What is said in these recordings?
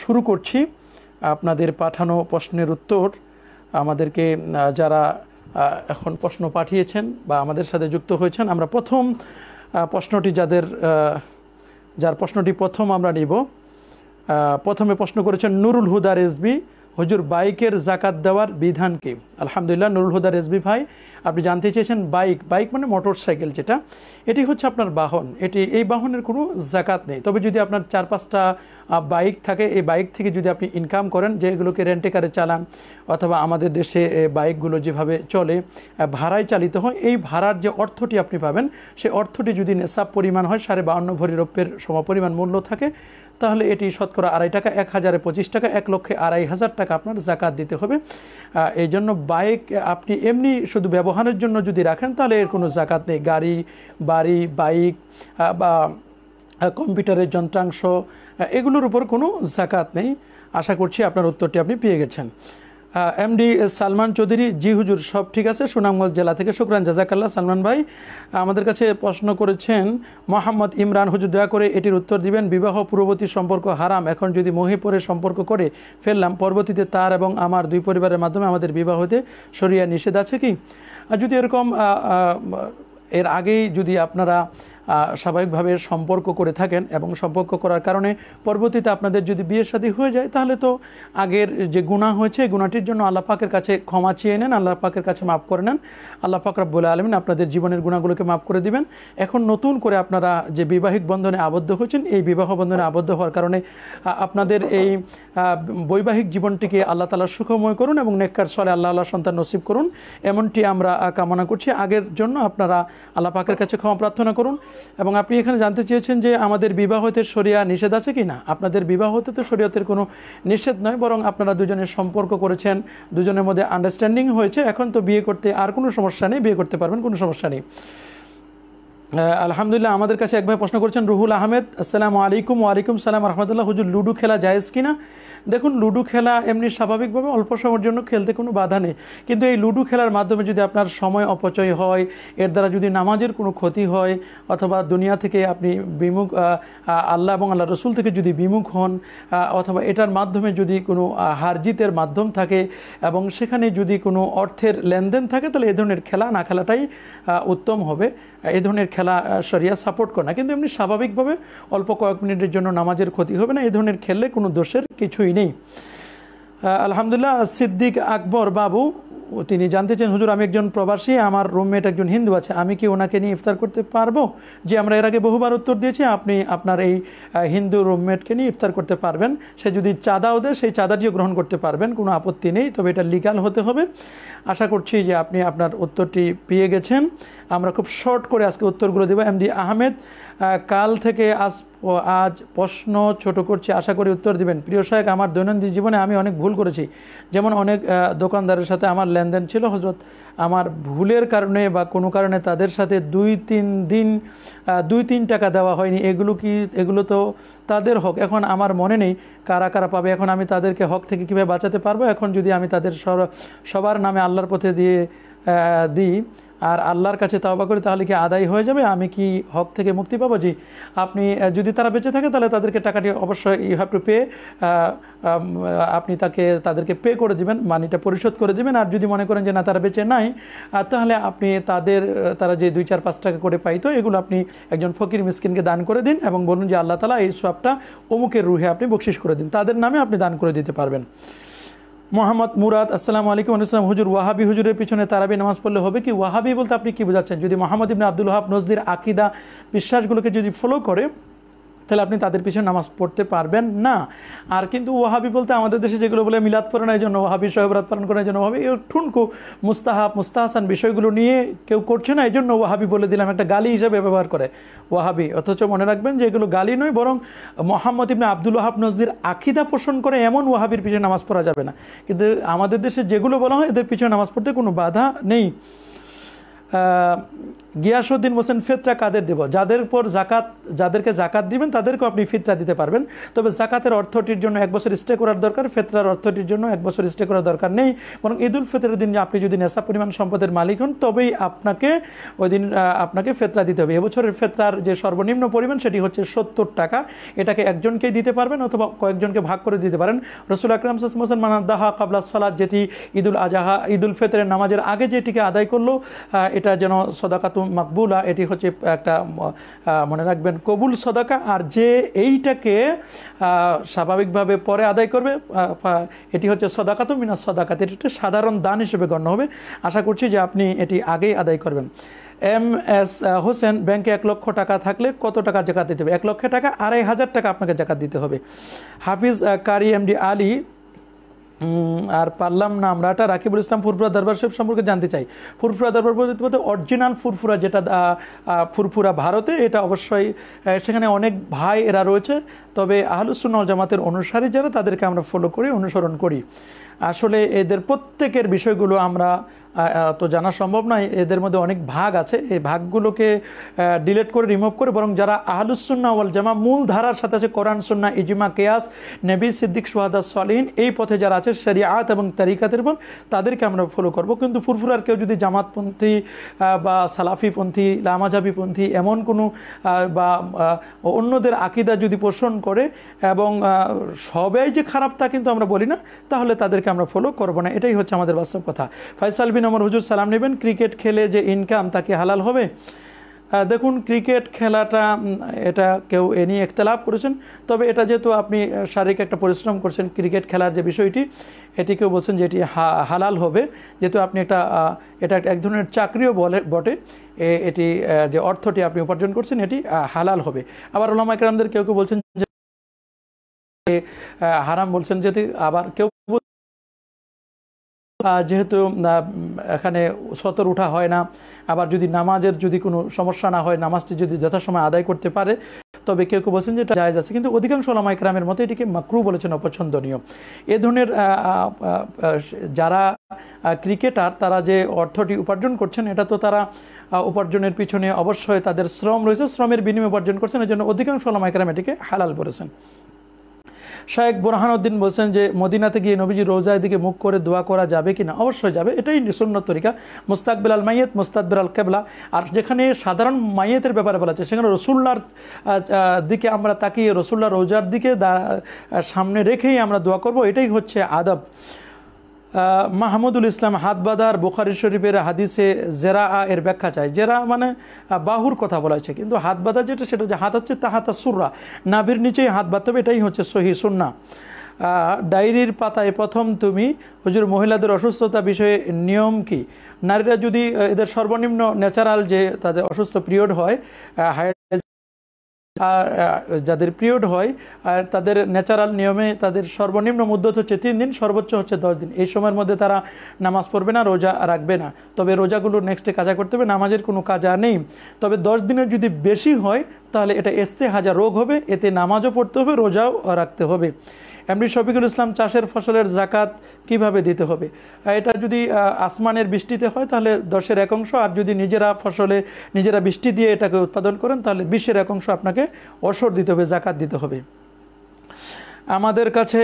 শুরু করছি। আপনাদের পাঠানো প্রশ্নের উত্তর আমাদেরকে যারা এখন প্রশ্ন পাঠিয়েছেন বা আমাদের সাথে যুক্ত হয়েছেন, আমরা প্রথম প্রশ্নটি যাদের যার প্রশ্নটি প্রথম আমরা নিব। প্রথমে প্রশ্ন করেছেন নুরুল হুদা রেজবি হুজুর বাইকের জাকাত দেওয়ার বিধান কি? আলহামদুলিল্লাহ, নুরুল হুদা রেজবি ভাই, আপনি জানতে চেয়েছেন বাইক। বাইক মানে মোটর সাইকেল যেটা, এটি হচ্ছে আপনার বাহন। এটি, এই বাহনের কোনো জাকাত নেই। তবে যদি আপনার চার পাঁচটা বাইক থাকে, এই বাইক থেকে যদি আপনি ইনকাম করেন যেগুলোকে রেন্টে কারে চালান, অথবা আমাদের দেশে বাইকগুলো যেভাবে চলে ভাড়ায় চালিত হয়, এই ভাড়ার যে অর্থটি আপনি পাবেন সেই অর্থটি যদি নেশাব পরিমাণ হয়, সাড়ে বাউন্ন ভরি রৌপ্যের সমপরিমাণ মূল্য থাকে তাহলে এটি শতকরা আড়াই টাকা, এক হাজারে পঁচিশ টাকা, এক লক্ষে আড়াই হাজার টাকা আপনার জাকাত দিতে হবে। এই জন্য বাইক আপনি এমনি শুধু ব্যবহারের জন্য যদি রাখেন, তাহলে এর কোনো জাকাত নেই। গাড়ি, বাড়ি, বাইক বা কম্পিউটারের যন্ত্রাংশ এগুলোর উপর কোনো জাকাত নেই। আশা করছি আপনার উত্তরটি আপনি পেয়ে গেছেন। এমডি সালমান চৌধুরী, জি হুজুর, সব ঠিক আছে? সুনামগঞ্জ জেলা থেকে শুক্রান, জাজাকাল্লাহ। সালমান ভাই, আমাদের কাছে প্রশ্ন করেছেন, মোহাম্মদ ইমরান হুজুর, দয়া করে এটির উত্তর দিবেন, বিবাহ পূর্ববর্তী সম্পর্ক হারাম, এখন যদি মহিপুরে সম্পর্ক করে ফেললাম, পরবর্তীতে তার এবং আমার দুই পরিবারের মাধ্যমে আমাদের বিবাহতে সরিয়া নিষেধ আছে কি? যদি এরকম এর আগেই যদি আপনারা স্বাভাবিকভাবে সম্পর্ক করে থাকেন এবং সম্পর্ক করার কারণে পরবর্তীতে আপনাদের যদি বিয়ের শাদী হয়ে যায়, তাহলে তো আগের যে গুণা হয়েছে গুণাটির জন্য আল্লাহ পাকের কাছে ক্ষমা চেয়ে নেন, আল্লাহ পাকের কাছে মাফ করে নেন। আল্লাহ পাক আলমিন আপনাদের জীবনের গুণাগুলোকে মাফ করে দিবেন। এখন নতুন করে আপনারা যে বিবাহিক বন্ধনে আবদ্ধ হয়েছেন, এই বিবাহ বন্ধনে আবদ্ধ হওয়ার কারণে আপনাদের এই বৈবাহিক জীবনটিকে আল্লাহ তালা সুখময় করুন এবং নেককার, সলে আল্লাহ আল্লাহ সন্তান নসিব করুন। এমনটি আমরা কামনা করছি। আগের জন্য আপনারা আল্লাহ পাকের কাছে ক্ষমা প্রার্থনা করুন। এবং আপনি এখানে জানতে চেয়েছেন যে আমাদের বিবাহতে শরিয়া নিষেধ আছে কি না? আপনাদের বিবাহতে তো শরীয়তের কোনো নিষেধ নয়, বরং আপনারা দুজনের সম্পর্ক করেছেন, দুজনের মধ্যে আন্ডারস্ট্যান্ডিং হয়েছে। এখন তো বিয়ে করতে আর কোনো সমস্যা নেই, বিয়ে করতে পারবেন, কোনো সমস্যা নেই। আলহামদুলিল্লাহ, আমাদের কাছে এক ভাই প্রশ্ন করছেন, রুহুল আহমেদ, আসসালামু আলাইকুম ওয়ালাইকুম সালাম। রহমতুল্লাহ, হুজুর, লুডু খেলা জায়েজ কিনা? দেখুন, লুডু খেলা এমনি স্বাভাবিকভাবে অল্প সময়ের জন্য খেলতে কোনো বাধা নেই। কিন্তু এই লুডু খেলার মাধ্যমে যদি আপনার সময় অপচয় হয়, এর দ্বারা যদি নামাজের কোনো ক্ষতি হয়, অথবা দুনিয়া থেকে আপনি বিমুখ আল্লাহ এবং আল্লাহ রসুল থেকে যদি বিমুখ হন অথবা এটার মাধ্যমে যদি কোনো হারজিতের মাধ্যম থাকে এবং সেখানে যদি কোনো অর্থের লেনদেন থাকে, তাহলে এ ধরনের খেলা না খেলাটাই উত্তম হবে। এ ধরনের খেলা শরিয়া সাপোর্ট করে না। কিন্তু এমনি স্বাভাবিকভাবে অল্প কয়েক মিনিটের জন্য নামাজের ক্ষতি হবে না। এই ধরনের খেললে কোনো দোষের কিছুই নেই। আলহামদুলিল্লাহ, সিদ্দিক আকবর বাবু তিনি জানতে চান হুজুর আমি একজন প্রবাসী আমার রুমমেট একজন হিন্দু আছে আমি কি ওনাকে নিয়ে ইফতার করতে পারব? যে আমরা এর আগে বহুবার উত্তর দিয়েছি আপনি আপনার এই হিন্দু রুমমেটকে নিয়ে ইফতার করতে পারবেন। সে যদি চাঁদাও দেয় সেই চাঁদাটিও গ্রহণ করতে পারবেন কোনো আপত্তি নেই তবে এটা লিগাল হতে হবে। আশা করছি যে আপনি আপনার উত্তরটি পেয়ে গেছেন। আমরা খুব শর্ট করে আজকে উত্তরগুলো দেবো। এমডি আহমেদ আহ, কাল থেকে আজ আজ প্রশ্ন ছোট করছি, আশা করি উত্তর দিবেন। প্রিয় সাহেব আমার দৈনন্দিন জীবনে আমি অনেক ভুল করেছি। যেমন অনেক দোকানদারের সাথে আমার লেনদেন ছিল হজরত আমার ভুলের কারণে বা কোনো কারণে তাদের সাথে দুই, তিন দিন দুই, তিন টাকা দেওয়া হয়নি। এগুলো কি, এগুলো তো তাদের হক। এখন আমার মনে নেই কারা কারা পাবে। এখন আমি তাদেরকে হক থেকে কীভাবে বাঁচাতে পারব? এখন যদি আমি তাদের সবার নামে আল্লাহর পথে দিয়ে দিই আর আল্লাহর কাছে তাওবা করি তাহলে কি আদায় হয়ে যাবে? আমি কি হক থেকে মুক্তি পাবো? জি, আপনি যদি তারা বেঁচে থাকে তাহলে তাদেরকে টাকাটি অবশ্যই ইউ হ্যাভ টু পে আপনি তাকে, তাদেরকে পে করে দিবেন মানিটা পরিশোধ করে দেবেন। আর যদি মনে করেন যে না, তারা বেঁচে নাই তাহলে আপনি তাদের তারা যে দুই, চার, পাঁচ টাকা করে পাইতো, এগুলো আপনি একজন ফকির মিসকিনকে দান করে দিন এবং বলুন যে আল্লাহ তালা এই সবটা অমুকের রুহে আপনি বকশিস করে দিন। তাদের নামে আপনি দান করে দিতে পারবেন। মোহাম্মদ মুরাদ, আসসালামু আলাইকুম আসসালাম হুজুর ওয়াহাবি হুজুরের পিছনে তারাবি নামাজ পড়লে হবে কি? ওয়াহাবি বলতে আপনি কি বোঝাচ্ছেন? যদি মোহাম্মদ ইবনে আব্দুল হাব নজদির আকিদা বিশ্বাসগুলোকে যদি ফলো করে তাহলে আপনি তাদের পিছনে নামাজ পড়তে পারবেন না। আর কিন্তু ওহাবি বলতে আমাদের দেশে যেগুলো বলে মিলাদ পড়ানোর জন্য ওহাবি সহবরাত পালন করার জন্য ওয়াহাবি। এই ঠুনকু, মুস্তাহাব, মুস্তাহাসান বিষয়গুলো নিয়ে কেউ করছে না, এই জন্য ওয়াহাবি বলে দিলাম, একটা গালি হিসাবে ব্যবহার করে ওয়াহাবি। অথচ মনে রাখবেন যে এগুলো গালি নয়, বরং মোহাম্মদ ইবনে আব্দুল ওহাব নজদির আকিদা পোষণ করে এমন ওয়াহাবির পিছনে নামাজ পড়া যাবে না। কিন্তু আমাদের দেশে যেগুলো বলা হয়, এদের পিছনে নামাজ পড়তে কোনো বাধা নেই। গিয়াসুদ্দিন বলছেন ফেতরা কাদের দেব? যাদের উপর জাকাত যাদেরকে জাকাত দিবেন, তাদেরকেও আপনি ফিতরা দিতে পারবেন। তবে জাকাতের অর্থটির জন্য এক বছর স্টে করার দরকার, ফেতরার অর্থটির জন্য এক বছর স্টে করার দরকার নেই। বরং ঈদুল ফিতরের দিন আপনি যদি নেশা পরিমাণ সম্পদের মালিক হন, তবেই আপনাকে ওই দিন আপনাকে ফেতরা দিতে হবে। এবছরের ফেতরার যে সর্বনিম্ন পরিমাণ, সেটি হচ্ছে সত্তর টাকা। এটাকে একজনকেই দিতে পারবেন অথবা কয়েকজনকে ভাগ করে দিতে পারেন। রসুল আকরাম সাসমান মানাদাহা কাবলা সালাদ যেটি ঈদুল আজাহা, ঈদুল ফেতরের নামাজের আগে যেটিকে আদায় করল এটা যেন সদাকাতু মাকবুলা, এটি হচ্ছে একটা মনে রাখবেন, কবুল সদাকা, আর যে এইটাকে স্বাভাবিকভাবে পরে আদায় করবে এটি হচ্ছে সদাকাতু মিনা সদাকাত, এটি একটা সাধারণ দান হিসেবে গণ্য হবে। আশা করছি যে আপনি এটি আগেই আদায় করবেন। এম এস হোসেন, ব্যাংকে এক লক্ষ টাকা থাকলে কত টাকা জাকাত দিতে হবে? এক লক্ষ টাকা, আড়াই হাজার টাকা আপনাকে জাকাত দিতে হবে। হাফিজ কারি এমডি আলী আর পারলাম না আমরা। এটা রাকিবুল ইসলাম ফুরফুরা দরবার সাহেব সম্পর্কে জানতে চাই। ফুরফুরা দরবার বলতে অরিজিনাল ফুরফুরা যেটা ফুরফুরা ভারতে, এটা অবশ্যই সেখানে অনেক ভাই এরা রয়েছে। তবে আহলুসুন জামাতের অনুসারী যারা, তাদেরকে আমরা ফলো করি, অনুসরণ করি। আসলে এদের প্রত্যেকের বিষয়গুলো আমরা তো জানা সম্ভব নয়, এদের মধ্যে অনেক ভাগ আছে। এই ভাগগুলোকে ডিলেট করে রিমুভ করে, বরং যারা আহলুসুন্না ওয়াল জামা মূল ধারার সাথে আছে কোরআন সুন্না ইজিমা, কেয়াস, নেবি সিদ্দিক, সোহাদা সলিন এই পথে যারা আছে, শরিয়াত এবং তারিকাতের উপর তাদেরকে আমরা ফলো করব। কিন্তু ফুরফুরার কেউ যদি জামাতপন্থী বা সালাফিপন্থী লামাজাবিপন্থী এমন কোনো বা অন্যদের আকিদা যদি পোষণ করে, এবং সবাই যে খারাপ তা কিন্তু আমরা বলি না, তাহলে তাদেরকে আমরা ফলো করব না। এটাই হচ্ছে আমাদের বাস্তব কথা। ফয়সাল বিন অমর হুজুর সালাম নেবেন। ক্রিকেট খেলে যে ইনকাম তাকে হালাল হবে। দেখুন, ক্রিকেট খেলাটা এটা কেউ এ নিয়ে একতলাপ করেছেন। তবে এটা যেহেতু আপনি শারীরিক একটা পরিশ্রম করছেন ক্রিকেট খেলার যে বিষয়টি, এটি কেউ বলছেন যে এটি হালাল হবে। যেহেতু আপনি একটা এটা এক ধরনের চাকরিও বলে, বটে। এটি যে অর্থটি আপনি উপার্জন করছেন, এটি হালাল হবে। আবার ওলামা একরামদের কেউ কেউ বলছেন যে হারাম বলছেন যদি আবার কেউ যেহেতু এখানে সতর উঠা হয় না, আবার যদি নামাজের যদি কোনো সমস্যা না হয়, নামাজটি যদি যথাসময় আদায় করতে পারে, তবে কেউ কেউ বলছেন যে এটা জায়জ আছে। কিন্তু অধিকাংশ লামাইকরামের মতো এটিকে মাকরু বলেছেন, অপছন্দনীয়। এ ধরনের যারা ক্রিকেটার, তারা যে অর্থটি উপার্জন করছেন, এটা তো তারা উপার্জনের পিছনে অবশ্যই তাদের শ্রম রয়েছে, শ্রমের বিনিময়ে উপার্জন করছেন এই জন্য অধিকাংশ লামাইকরাম এটিকে হালাল বলেছেন। শায়েক বোরহানুদ্দিন বলছেন যে, মদিনাতে গিয়ে নবীজি রোজায় দিকে মুখ করে দোয়া করা যাবে কি না অবশ্যই যাবে। এটাই সুন্নত তরিকা। মুস্তাকবিল আল মাইয়েত মুস্তাকবির আল কেবলা। আর যেখানে সাধারণ মাইয়েতের ব্যাপারে বলা আছে, সেখানে রসুল্লার দিকে আমরা তাকিয়ে রসুল্লাহ রোজার দিকে সামনে রেখেই আমরা দোয়া করব। এটাই হচ্ছে আদব। মাহমুদুল ইসলাম হাত বাদার বুখারি শরীফের হাদিসে জেরা আ এর ব্যাখ্যা চায় জেরা মানে বাহুর কথা বলা হয়েছে। কিন্তু হাত বাঁধা যেটা, সেটা যে হাত হচ্ছে তাহাতা সুররা। নাভির নিচেই হাত বাঁধতে হবে এটাই হচ্ছে সহি সুন্না। ডায়েরির পাতায় প্রথম তুমি, হুজুর মহিলাদের অসুস্থতা বিষয়ে নিয়ম কি? নারীরা যদি এদের সর্বনিম্ন ন্যাচারাল যে তাদের অসুস্থ পিরিয়ড হয় যাদের পিরিয়ড হয়, আর তাদের ন্যাচারাল নিয়মে তাদের সর্বনিম্ন মুদ্রত হচ্ছে তিন দিন, সর্বোচ্চ হচ্ছে দশ দিন। এই সময়ের মধ্যে তারা নামাজ পড়বে না, রোজা রাখবে না। তবে রোজাগুলো নেক্সটে কাজা করতে হবে, নামাজের কোনো কাজা নেই। তবে দশ দিনের যদি বেশি হয়, তাহলে এটা এসতে হাজার রোগ হবে, এতে নামাজও পড়তে হবে, রোজাও রাখতে হবে। এমনি শফিকুল ইসলাম চাষের ফসলের জাকাত কীভাবে দিতে হবে? এটা যদি আসমানের বৃষ্টিতে হয় তাহলে দশের এক অংশ, আর যদি নিজেরা ফসলে নিজেরা বৃষ্টি দিয়ে এটাকে উৎপাদন করেন তাহলে বিশের এক অংশ আপনাকে অসর দিতে হবে, জাকাত দিতে হবে। আমাদের কাছে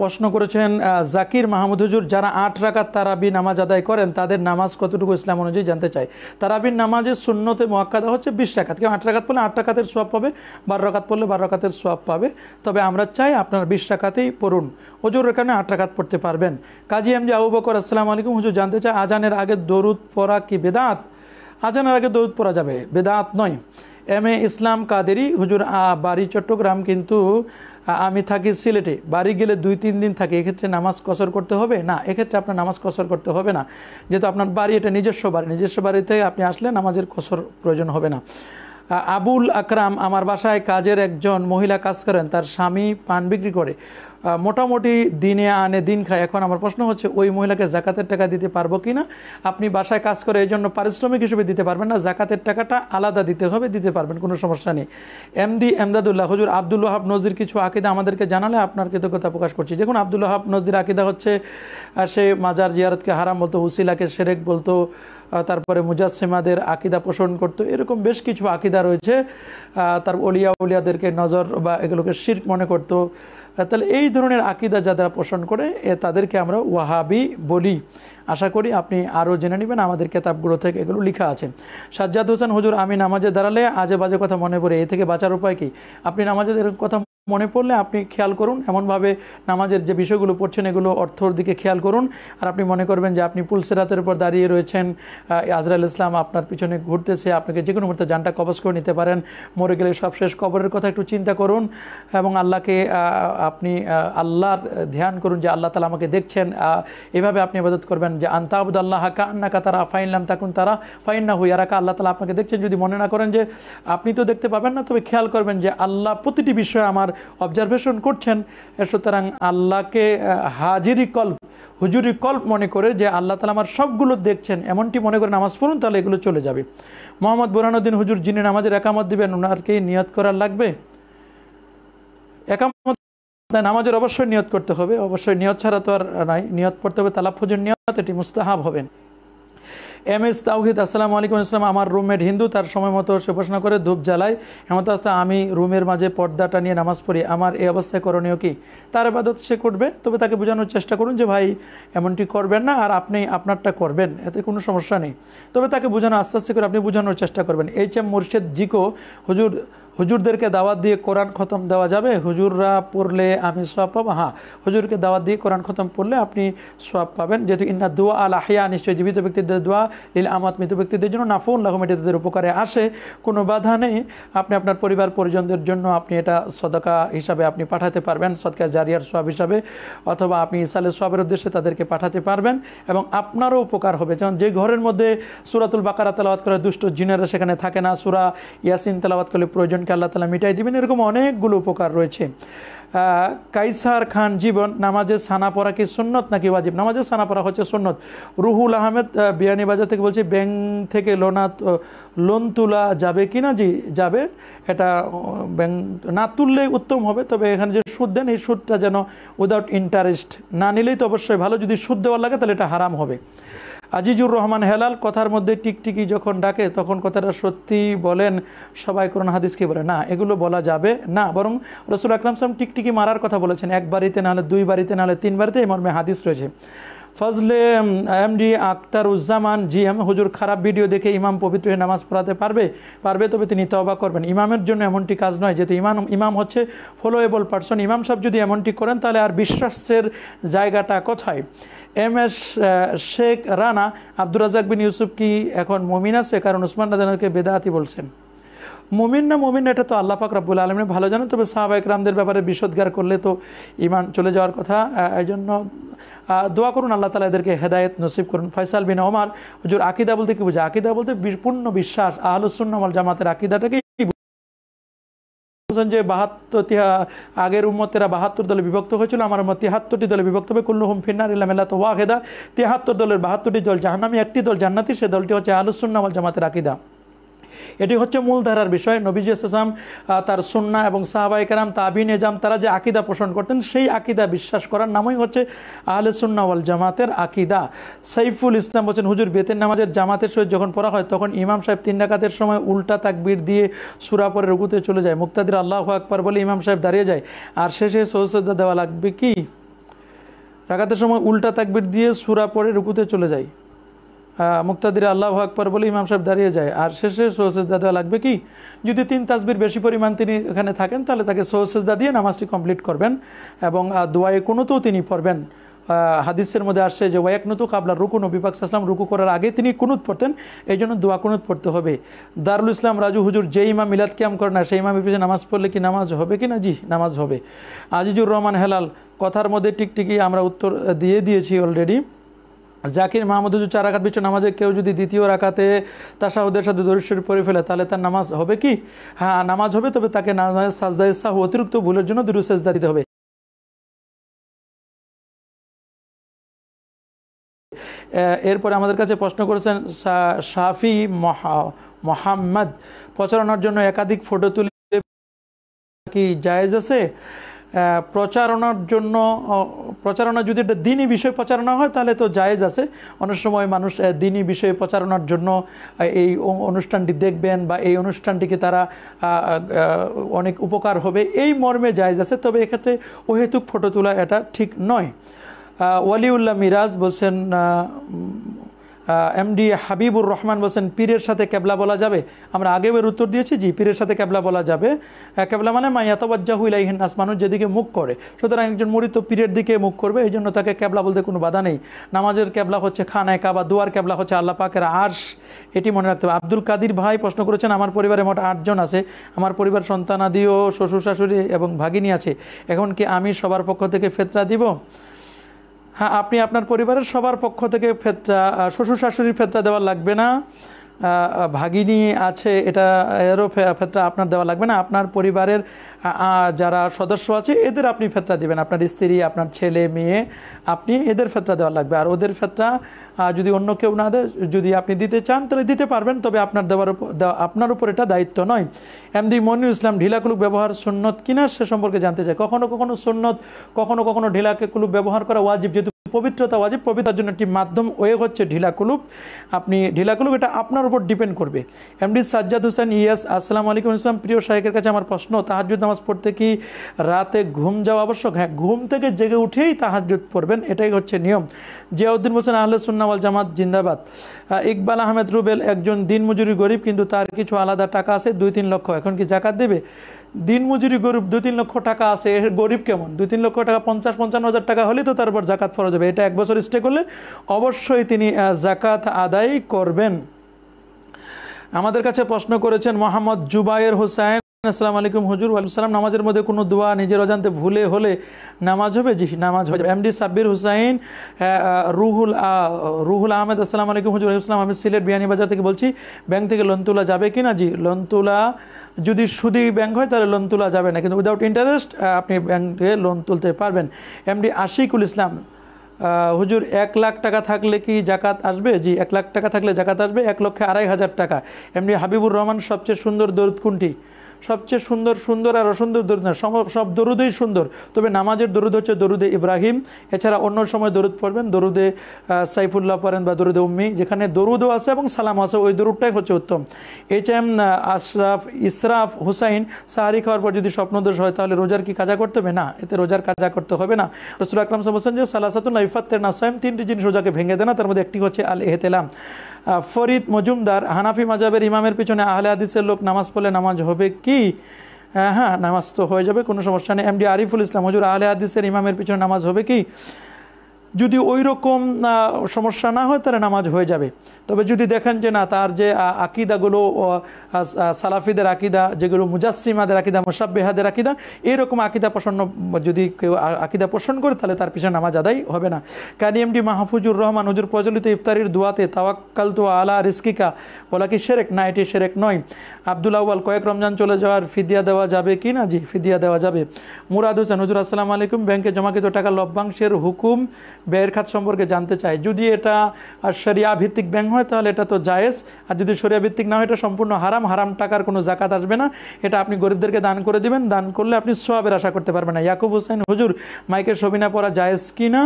প্রশ্ন করেছেন জাকির মাহমুদ হুজুর, যারা আট রাকাত তারাবি নামাজ আদায় করেন, তাদের নামাজ কতটুকু ইসলাম অনুযায়ী জানতে চাই তারাবির নামাজের শূন্যতে মোয়াক্কাদা হচ্ছে বিশ রাকাত। কেউ আট রাকাত পড়লে আট রাকাতের সোয়াব পাবে, বারো রাকাত পড়লে বারো রাকাতের সোয়াব পাবে। তবে আমরা চাই আপনার বিশ রাকাতেই পড়ুন। হুজুর, এখানে আট রাকাত পড়তে পারবেন। কাজী এম যে আবু বকর, আসসালামু আলাইকুম। হুজুর, জানতে চাই, আজানের আগে দরুদ পড়া কি বেদাত? আজানের আগে দরুদ পড়া যাবে, বেদাত নয়। M A Islam Qaderi. হুজুর বাড়ি চট্টগ্রাম কিন্তু আমি থাকি সিলেটে। বাড়ি গেলে দুই, তিন দিন থাকি। এক্ষেত্রে নামাজ কসর করতে হবে? না, এক্ষেত্রে আপনার নামাজ কসর করতে হবে না। যেহেতু আপনার বাড়ি এটা নিজস্ব বাড়ি। নিজস্ব বাড়িতে আপনি আসলে নামাজের কসর প্রয়োজন হবে না। আবুল আকরাম, আমার বাসায় কাজের একজন মহিলা কাজ করেন। তার স্বামী পান বিক্রি করে। মোটামুটি দিনে আনে, দিন খায়। এখন আমার প্রশ্ন হচ্ছে, ওই মহিলাকে জাকাতের টাকা দিতে পারব কি না আপনি বাসায় কাজ করে এই জন্য পারিশ্রমিক হিসেবে দিতে পারবেন না, জাকাতের টাকাটা আলাদা দিতে হবে, দিতে পারবেন, কোনো সমস্যা নেই। এমদি এমদাদুল্লাহ হজুর আব্দুল ওহাব নজির কিছু আকিদা আমাদেরকে জানালে আপনার কৃতজ্ঞতা প্রকাশ করছি। দেখুন, আব্দুল ওহাব নজির আকিদা হচ্ছে সে মাজার জিয়ারতকে হারাম বলতো, উসিলাকে সেরেক বলতো তারপরে মুজাসিমাদের আকিদা পোষণ করতো, এরকম বেশ কিছু আকিদা রয়েছে তার অলিয়া উলিয়াদেরকে নজর বা এগুলোকে শির্ক মনে করতো তাহলে এই ধরনের আকিদা যারা পোষণ করে, এ তাদেরকে আমরা ওয়াহাবি বলি। আশা করি আপনি আরও জেনে নেবেন আমাদের কেতাবগুলো থেকে এগুলো লেখা আছে। সাজ্জাদ হোসেন, হুজুর আমি নামাজে দাঁড়ালে আজে বাজে কথা মনে পড়ে, এ থেকে বাঁচার উপায় কি? আপনি নামাজের কথা মনে পড়লে আপনি খেয়াল করুন, এমনভাবে নামাজের যে বিষয়গুলো পড়ছেন এগুলো অর্থর দিকে খেয়াল করুন। আর আপনি মনে করবেন যে আপনি পুলসেরাতের উপর দাঁড়িয়ে রয়েছেন আজরাল ইসলাম আপনার পিছনে ঘুরতেছে, আপনাকে যে কোনো মুহূর্তে যানটা কবজ করে নিতে পারেন। মরে গেলে সবশেষ কবরের কথা একটু চিন্তা করুন এবং আল্লাহকে আপনি আল্লাহর ধ্যান করুন যে আল্লাহ তালা আমাকে দেখছেন। এভাবে আপনি আবাদত করবেন যে আন্তাবুদ আল্লাহ তারা ফাইনলাম তাকুন তারা ফাইন না হুই আরাকা আল্লাহ তালা আপনাকে দেখছেন। যদি মনে না করেন যে আপনি তো দেখতে পাবেন না, তবে খেয়াল করবেন যে আল্লাহ প্রতিটি বিষয়ে আমার অবজারভেশন করছেন সুতরাং আল্লাহকে হাজিরি কল্প, হুজুরি কল্প মনে করে যে আল্লাহ তালা আমার সবগুলো দেখছেন, এমনটি মনে করে নামাজ পড়ুন, তাহলে এগুলো চলে যাবে। মোহাম্মদ বুরানুদ্দিন হুজুর যিনি নামাজের একামত দিবেন ওনারকেই নিয়ত করার লাগবে? একামত নামাজের অবশ্যই নিয়ত করতে হবে, অবশ্যই নিয়ত ছাড়া তো আর নাই, নিয়ত পড়তে হবে, তালাফুজের নিয়ত, এটি মুস্তাহাব হবেন এম এস তাওহিদ, আসসালামু আলাইকুম, ইসলাম। আমার রুমমেট হিন্দু, তার সময় মতো সে উপাসনা করে, ধূপ জ্বালায় এমত আস্তে, আমি রুমের মাঝে পর্দাটা নিয়ে নামাজ পড়ি। আমার এই অবস্থায় করণীয় কি? তার আবাদত সে করবে। তবে তাকে বোঝানোর চেষ্টা করুন যে, ভাই, এমনটি করবেন না, আর আপনি আপনারটা করবেন। এতে কোনো সমস্যা নেই। তবে তাকে বোঝানো, আস্তে আস্তে করে আপনি বোঝানোর চেষ্টা করবেন। এইচ এম মুর্শেদ জিকো, হুজুর হুজুরদেরকে দাওয়াত দিয়ে কোরআন খতম দেওয়া যাবে? হুজুররা পড়লে আমি সোয়াব পাবো? হ্যাঁ হুজুরকে দাওয়াত দিয়ে কোরআন খতম পড়লে আপনি সোয়াব পাবেন। যেহেতু ইন্না দোয়া আল আহিয়া নিশ্চয় জীবিত ব্যক্তিদের দোয়া, লীল আমাত মৃত ব্যক্তিদের জন্য না ফোন নাফুন লাহমেটি তাদের উপকারে আসে। কোনো বাধা নেই। আপনি আপনার পরিবার, পরিজনদের জন্য আপনি এটা সদকা হিসাবে আপনি পাঠাতে পারবেন, সদকা জারিয়ার সোয়াব হিসাবে। অথবা আপনি ইসালের সোয়াবের উদ্দেশ্যে তাদেরকে পাঠাতে পারবেন এবং আপনারও উপকার হবে। যেমন যে ঘরের মধ্যে সুরাতুল বাকারা তেলাওয়াত করে দুষ্ট জিনেরা সেখানে থাকে না, সুরা ইয়াসিন তেলাওয়াত করলে প্রয়োজন কে আল্লাহ তালা মিটাই দিবেন? এরকম অনেকগুলো উপকার রয়েছে। কাইসার খান জীবন নামাজের সানা পড়া কি সুন্নত নাকি ওয়াজিব? নামাজের সানা পড়া হচ্ছে সুন্নত। রুহুল আহমেদ বিয়ানীবাজার থেকে বলছি ব্যাংক থেকে লোনা লোন তোলা যাবে কি না? জি, যাবে। এটা ব্যাংক না তুললে উত্তম হবে, তবে এখানে যে সুদ দেন, এই সুদটা যেন উইদাউট ইন্টারেস্ট না নিলেই তো অবশ্যই ভালো। যদি সুদ দেওয়ার লাগে তাহলে এটা হারাম হবে। আজিজুর রহমান হেলাল কথার মধ্যে টিকটিকি যখন ডাকে, তখন কথাটা সত্যি বলেন, সবাই কোরআন হাদিসকে বলে, না, এগুলো বলা যাবে না। বরং রসুল আকরাম সাম টিকটিকি মারার কথা বলেছেন, এক বাড়িতে নাহলে দুই বাড়িতে নাহলে তিন বাড়িতে, এই মর্মে হাদিস রয়েছে। Fazle MD Akhtar Uzzaman G M হুজুর খারাপ ভিডিও দেখে ইমাম পবিত্র হয়ে নামাজ পড়াতে পারবে? পারবে, তবে তিনি তবা করবেন। ইমামের জন্য এমনটি কাজ নয়, যেহেতু ইমাম ইমাম হচ্ছে ফলোয়েবল পার্সন ইমাম সাহেব যদি এমনটি করেন, তাহলে আর বিশ্বাসের জায়গাটা কোথায়? এম এস শেখ রানা, আব্দুর রাজাক বিন ইউসুফ কি এখন মমিন আছে? কারণ উসমান রাজানকে বেদাহাতি বলছেন। মুমিন না মুমিন, এটা তো আল্লাহ পাক রাব্বুল আলমিন ভালো জানেন, তবে সাহাবাহিক রামদের ব্যাপারে বিশোদ্গার করলে তো ইমান চলে যাওয়ার কথা। এই জন্য দোয়া করুন, আল্লাহ তালা এদেরকে হেদায়ত নসিব করুন। ফয়সাল বিন ওমার, হুজুর আকিদা বলতে কি বুঝে আকিদা বলতে পূর্ণ বিশ্বাস আহলুসুন্নামাল জামাতের আকিদাটাকে যে বাহাত্তর আগের উম্মতেরা বাহাত্তর দলে বিভক্ত হয়েছিল, আমার উম্মত তিয়াত্তরটি দলে বিভক্ত হবে। কুল্লু হুম ফিন্নার ইল্লামেলা তো ওয়াহেদা। তিয়াত্তর দলের বাহাত্তরটি দল জাহান্নামি, একটি দল জান্নাতি, সে দলটি হচ্ছে আলুসুন্নামাল জামাতের আকিদা। এটি হচ্ছে মূলধারার বিষয়। নবীজ ইসলাম তার সুন্না এবং সাহাবাইকারাম তাবিন এজাম তারা যে আকিদা পোষণ করতেন, সেই আকিদা বিশ্বাস করার নামই হচ্ছে আহলে সুন্নাওয়াল জামাতের আকিদা। সাইফুল ইসলাম বলছেন, হুজুর, বেতের নামাজের জামাতের সহিত যখন পড়া হয়, তখন ইমাম সাহেব তিন ডাকাতের সময় উল্টা তাকবির দিয়ে সুরা পরে রুকুতে চলে যায়। মুক্তাদির আল্লাহ আকবর বলে ইমাম সাহেব দাঁড়িয়ে যায়। আর শেষে সৌসদা দেওয়া লাগবে কি? ডাকাতের সময় উল্টা তাকবির দিয়ে সুরা পরে রুকুতে চলে যায়। মুক্তাদির আল্লাহ আকবর বলে ইমাম সাহেব দাঁড়িয়ে যায়। আর শেষে সোহসেজদা দেওয়া লাগবে কি? যদি তিন তাসবির বেশি পরিমাণ তিনি এখানে থাকেন, তাহলে তাকে সোহসেজদা দিয়ে নামাজটি কমপ্লিট করবেন এবং দোয়ায়ে কোনোতেও তিনি পড়বেন। হাদিসের মধ্যে আসছে যে ওয়াক নতু রুকুন বিপাক ইসলাম রুকু করার আগে তিনি কুনুত পড়তেন এই জন্য দোয়া কুনুত পড়তে হবে। দারুল ইসলাম রাজু, হুজুর যে ইমাম মিলাদ কিয়াম করে না, সেই ইমামের পিছিয়ে নামাজ পড়লে কি নামাজ হবে কি না? জি, নামাজ হবে। আজিজুর রহমান হেলাল, কথার মধ্যে টিকটিকি আমরা উত্তর দিয়ে দিয়েছি অলরেডি জাকির মাহমুদ চার রাখাত বিশ্ব নামাজে কেউ যদি দ্বিতীয় রাখাতে তাসাহুদের সাথে দরিশ্বরী পড়ে ফেলে, তাহলে তার নামাজ হবে কি? হ্যাঁ নামাজ হবে, তবে তাকে নামাজ সাজদা ইসাহ অতিরিক্ত ভুলের জন্য দুরু সেজদা দিতে হবে। এরপরে আমাদের কাছে প্রশ্ন করেছেন শাফি মোহাম্মদ প্রচারণার জন্য একাধিক ফটো তুলে কি জায়েজ আছে? প্রচারণার জন্য প্রচারণা যদি একটা দিনই বিষয় প্রচারণা হয়, তাহলে তো জায়েজ আছে। অনেক সময় মানুষ দিনই বিষয়ে প্রচারণার জন্য এই অনুষ্ঠানটি দেখবেন বা এই অনুষ্ঠানটিকে তারা অনেক উপকার হবে। এই মর্মে জায়েজ আছে, তবে এক্ষেত্রে অহেতুক ফটো তোলা এটা ঠিক নয়। ওয়ালিউল্লাহ মিরাজ বলছেন এমডি হাবিবুর রহমান বলছেন, পীরের সাথে ক্যাবলা বলা যাবে? আমরা আগেও এর উত্তর দিয়েছি, জি, পীরের সাথে ক্যাবলা বলা যাবে। কেবলা মানে মাইয়াতবাজ্জাহু ইলাইহিন নাস মানুষ যেদিকে মুখ করে। সুতরাং একজন মুড়ি তো পীরের দিকে মুখ করবে এই জন্য তাকে ক্যাবলা বলতে কোনো বাধা নেই। নামাজের ক্যাবলা হচ্ছে খানায় কাবা, দুয়ার ক্যাবলা হচ্ছে আল্লাহ পাকের আর্শ। এটি মনে রাখতে হবে। আব্দুল কাদির ভাই প্রশ্ন করেছেন, আমার পরিবারে মোট আটজন আছে। আমার পরিবার সন্তানাদিও শ্বশুর শাশুড়ি এবং ভাগিনী আছে। এখন কি আমি সবার পক্ষ থেকে ফেতরা দিব? হ্যাঁ আপনি আপনার পরিবারের সবার পক্ষ থেকে ফেতরা শ্বশুর শাশুড়ির ফেতরা দেওয়া লাগবে না। ভাগিনী আছে, এটা এরও ফেতরা আপনার দেওয়া লাগবে না। আপনার পরিবারের যারা সদস্য আছে, এদের আপনি ফেতরা দিবেন। আপনার স্ত্রী, আপনার ছেলে, মেয়ে, আপনি এদের ফেতরা দেওয়া লাগবে। আর ওদের ফেতরা যদি অন্য কেউ না দেয়, যদি আপনি দিতে চান, তাহলে দিতে পারবেন, তবে আপনার দেওয়ার আপনার উপর এটা দায়িত্ব নয়। এমডি মনির ইসলাম, ঢিলা কুলুপ ব্যবহার সুন্নত কিনা, সে সম্পর্কে জানতে চাই। কখনো কখনো সুন্নত, কখনো কখনো ঢিলাকে কুলুপ ব্যবহার করা ওয়াজিব, যেহেতু পবিত্রতা ওয়াজিব পবিত্রার জন্য একটি মাধ্যম ওয়ে হচ্ছে ঢিলা কুলুপ আপনি ঢিলা কুলুপ এটা আপনার উপর ডিপেন্ড করবে। এমডি সাজ্জাদ হোসেন, ইয়াস, আসসালামু আলাইকুম, ইসলাম। প্রিয় শাহেকের কাছে আমার প্রশ্ন তাহাজুদ নামাজ পড়তে কি রাতে ঘুম যাওয়া আবশ্যক? হ্যাঁ ঘুম থেকে জেগে উঠেই তাহাজুদ পড়বেন, এটাই হচ্ছে নিয়ম। জিয়াউদ্দিন হোসেন, আহলে সুন্নাওয়াল জামাত, জিন্দাবাদ। ইকবাল আহমেদ রুবেল একজন দিনমজুরি গরিব, কিন্তু তার কিছু আলাদা টাকা আছে দুই তিন লক্ষ। এখন কি জাকাত দেবে? দিনমজুরি গরিব দুই তিন লক্ষ টাকা আছে, এর গরিব কেমন? দুই তিন লক্ষ টাকা, পঞ্চাশ, পঞ্চান্ন হাজার টাকা হলে তো তারপর জাকাত ফরজ হবে। এটা এক বছর স্টে করলে অবশ্যই তিনি জাকাত আদায় করবেন। আমাদের কাছে প্রশ্ন করেছেন মোহাম্মদ জুবায়ের হোসেন আসসালামু আলাইকুম হুজুর সালাম। নামাজের মধ্যে কোনো দোয়া নিজের অজান্তে ভুলে হলে নামাজ হবে? জি, নামাজ যাবে এমডি সাব্বির হুসাইন রুহুল রুহুল আহমেদ, আসসালামু আলাইকুম হুজুর, ওয়ালাইকুম সালাম। আমি সিলেট বিয়ানীবাজার থেকে বলছি, ব্যাংক থেকে লোন তোলা যাবে কি না জি লোন তোলা যদি সুদি ব্যাংক হয়, তাহলে লোন তোলা যাবে না। কিন্তু উইদাউট ইন্টারেস্ট আপনি ব্যাংকে লোন তুলতে পারবেন। এমডি আশিকুল ইসলাম হুজুর, এক লাখ টাকা থাকলে কি জাকাত আসবে? জি, এক লাখ টাকা থাকলে জাকাত আসবে, এক লক্ষে আড়াই হাজার টাকা। এমনি হাবিবুর রহমান, সবচেয়ে সুন্দর দরুদ কোনটি? সবচেয়ে সুন্দর সুন্দর আর অসুন্দর দরুদ না সব দরুদেই সুন্দর। তবে নামাজের দরুদ হচ্ছে দরুদে ইব্রাহিম। এছাড়া অন্য সময় দরুদ পড়বেন, দরুদে সাইফুল্লাহ পড়েন বা দরুদে উম্মি, যেখানে দরুদও আছে এবং সালাম আছে, ওই দরুদটাই হচ্ছে উত্তম। এইচ এম আশরাফ, ইসরাফ, হুসাইন, সাহারি খাওয়ার পর যদি স্বপ্নদোষ হয়, তাহলে রোজার কি কাজা করতে হবে? না, এতে রোজার কাজা করতে হবে না। রসুল আকরাম সাহেব বলছেন যে সালাসাতুন ইফাত্তের নাসাইম তিনটি জিনিস রোজাকে ভেঙে দেয় না, তার মধ্যে একটি হচ্ছে আল এহতেলাম ফরিদ মজুমদার হানাফি মাজাবের ইমামের পিছনে আহলে আদিসের লোক নামাজ পড়লে নামাজ হবে কি? হ্যাঁ নামাজ তো হয়ে যাবে, কোনো সমস্যা নেই। এম ডি আরিফুল ইসলাম, হজুর আহলে হাদিসের ইমামের পিছনে নামাজ হবে কি? যদি ওই রকম সমস্যা না হয় তাহলে নামাজ হয়ে যাবে। তবে যদি দেখেন যে না, তার যে আকিদাগুলো সালাফিদের আকিদা, যেগুলো মুজাসিমাদের আকিদা, মুসাব্বেহাদের আকিদা এইরকম আকিদা পোষণ যদি কেউ আকিদা পোষণ করে, তাহলে তার পিছনে নামাজ আদায় হবে না। কানিএমডি মাহফুজুর রহমান, হুজুর প্রচলিত ইফতারির দোয়াতে তাওয়াক্কাল তো আলা রিস্কিকা, বলা কি সেরেক? না, এটি সেরেক নয়। আব্দুল আউয়াল, কয়েক রমজান চলে যাওয়ার ফিদিয়া দেওয়া যাবে কি না? জি, ফিদিয়া দেওয়া যাবে। মুরাদ হোসেন, হুজুর, আসসালামু আলাইকুম। ব্যাংকে জমাকৃত টাকা লভ্যাংশের হুকুম ব্যয়ের খাত সম্পর্কে জানতে চাই। যদি এটা শরিয়া ভিত্তিক ব্যাংক হয়, তাহলে এটা তো জায়েজ। আর যদি শরিয়া ভিত্তিক না হয়, এটা সম্পূর্ণ হারাম। হারাম টাকার কোনো জাকাত আসবে না। এটা আপনি গরিবদেরকে দান করে দিবেন। দান করলে আপনি সোয়াবের আশা করতে পারবেন না। ইয়াকুব হোসেন, হুজুর মাইকের সবিনা পরা জায়েজ কি না?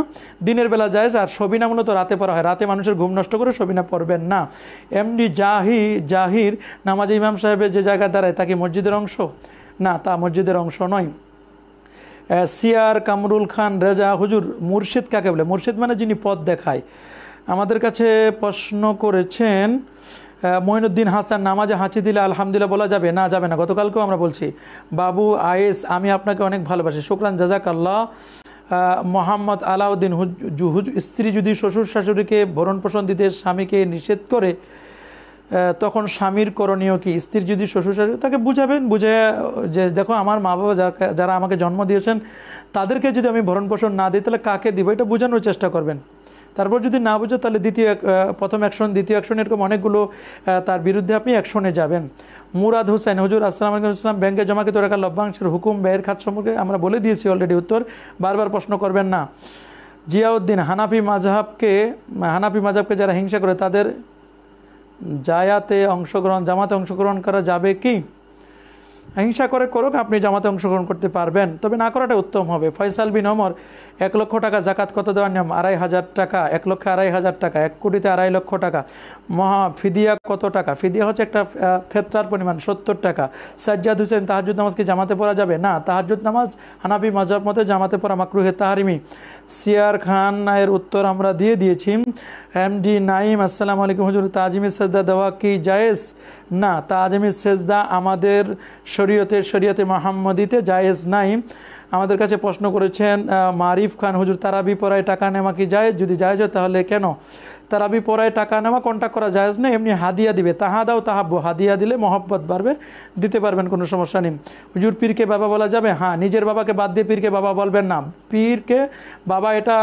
দিনের বেলা জায়েজ। আর সবিনা মূলত রাতে পড়া হয়। রাতে মানুষের ঘুম নষ্ট করে সবিনা পড়বেন না। এমডি জাহি, জাহির, নামাজ ইমাম সাহেবের যে জায়গা দাঁড়ায়, তা কি মসজিদের অংশ? না, তা মসজিদের অংশ নয়। সিয়ার, কামরুল খান, রেজা, হুজুর, মুর্শিদ কাকে বলে? মুর্শিদ মানে যিনি পথ দেখায়। আমাদের কাছে প্রশ্ন করেছেন মঈনুদ্দিন হাসান, নামাজে হাঁচি দিলে আলহামদুলিল্লাহ বলা যাবে? না যাবে না। গতকালকেও আমরা বলছি, বাবু, আয়েস, আমি আপনাকে অনেক ভালোবাসি। শুক্রান জাজাক আল্লাহ মোহাম্মদ আলাউদ্দিন স্ত্রী যদি শ্বশুর শাশুড়িকে ভরণ পোষণ দিতে স্বামীকে নিষেধ করে তখন স্বামীর করণীয় কি? স্ত্রীর যদি শ্বশুর শাশুড়ি, তাকে বুঝাবেন, বুঝে, যে দেখো আমার মা বাবা যারা- আমাকে জন্ম দিয়েছেন, তাদেরকে যদি আমি ভরণ পোষণ না দিই, তাহলে কাকে দিব? এটা বোঝানোর চেষ্টা করবেন। তারপর যদি না বুঝো, তাহলে দ্বিতীয় প্রথম অ্যাকশন দ্বিতীয় অ্যাকশন এরকম অনেকগুলো তার বিরুদ্ধে আপনি অ্যাকশনে যাবেন। মুরাদ হোসেন হুজুর, আসসালাম আলাইকুম ইসলাম ব্যাংকে জমাকৃত টাকা লভ্যাংশের হুকুম, ব্যয়ের খাত সম্পর্কে আমরা বলে দিয়েছি অলরেডি উত্তর, বারবার প্রশ্ন করবেন না। জিয়াউদ্দিন, হানাফি মাঝহাবকে হানাফি মাঝহাবকে যারা হিংসা করে, তাদের জায়াতে অংশগ্রহণ, জামাতে অংশগ্রহণ করা যাবে কি? হিংসা করে করুক, আপনি জামাতে অংশগ্রহণ করতে পারবেন। তবে না করাটা উত্তম হবে। ফয়সাল বিন অমর এক লক্ষ টাকা জাকাত কত দেওয়ার নিয়ম? আড়াই হাজার টাকা, এক লক্ষ আড়াই হাজার টাকা, এক কোটিতে আড়াই লক্ষ টাকা। মহা ফিদিয়া কত টাকা? ফিদিয়া হচ্ছে একটা ফেতরার পরিমাণ, সত্তর টাকা। সাজ্জাদ হুসেন তাহাজুদ নামাজ কি জামাতে পড়া যাবে? না তাহাজুদ নামাজ হানাবি মজাব মতে জামাতে পড়া মাকরুহে তাহারিমি। সিয়ার খান এর উত্তর আমরা দিয়ে দিয়েছি। এম ডি নাইম আসসালামু আলাইকুম। হুজুর, তাজিমি সেজদা দেওয়া কি জায়েজ? না, তাজিমি সেজদা আমাদের শরীয়তে শরীয়তে মাহমদিতে জায়েজ নাই। আমাদের কাছে প্রশ্ন করেছেন মারিফ খান, হুজুর, তারাবি পড়ায় টাকা নেওয়া কি যায় যদি হয় তাহলে কেন? তারাবি পড়ায় টাকা নেওয়া কন্ট্যাক্ট করা যায় না, এমনি হাদিয়া দিবে। তাহা দাও তাহাব্য হাদিয়া দিলে মহব্বত বাড়বে, দিতে পারবেন, কোনো সমস্যা নেই। হুজুর, পীরকে বাবা বলা যাবে? হ্যাঁ নিজের বাবাকে বাদ দিয়ে পীরকে বাবা বলবেন না। পীরকে বাবা এটা